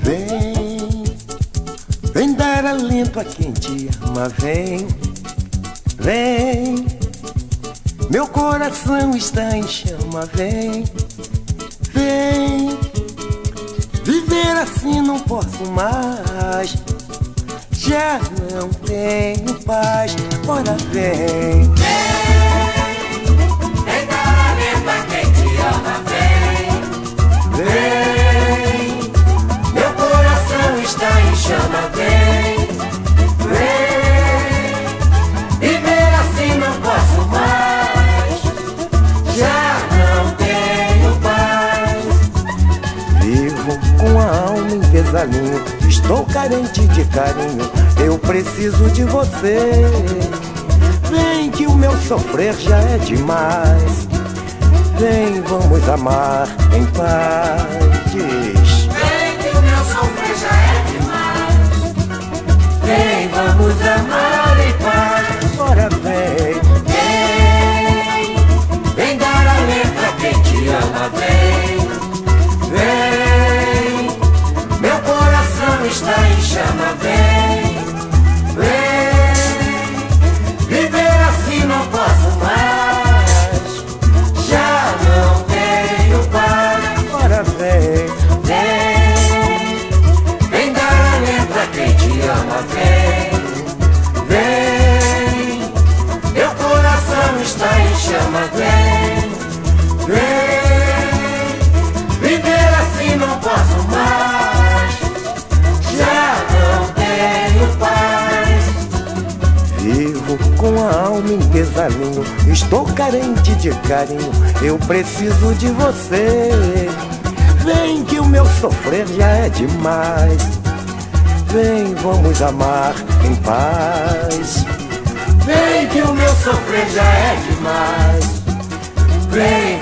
Vem, vem dar alento a quem te ama, vem, vem. Meu coração está em chama, vem, vem. Viver assim não posso mais, já não tenho paz. Vem. Vem Estou carente de carinho, eu preciso de você. Vem que o meu sofrer já é demais. Vem, vamos amar em paz. Vem, vem. Meu coração está em chama, vem, vem. Viver assim não posso mais, já não tenho paz. Vivo com a alma em pesalinho. Estou carente de carinho, eu preciso de você. Vem que o meu sofrer já é demais. Vem, vamos amar em paz. Vem que o meu sofrer já é demais. Vem,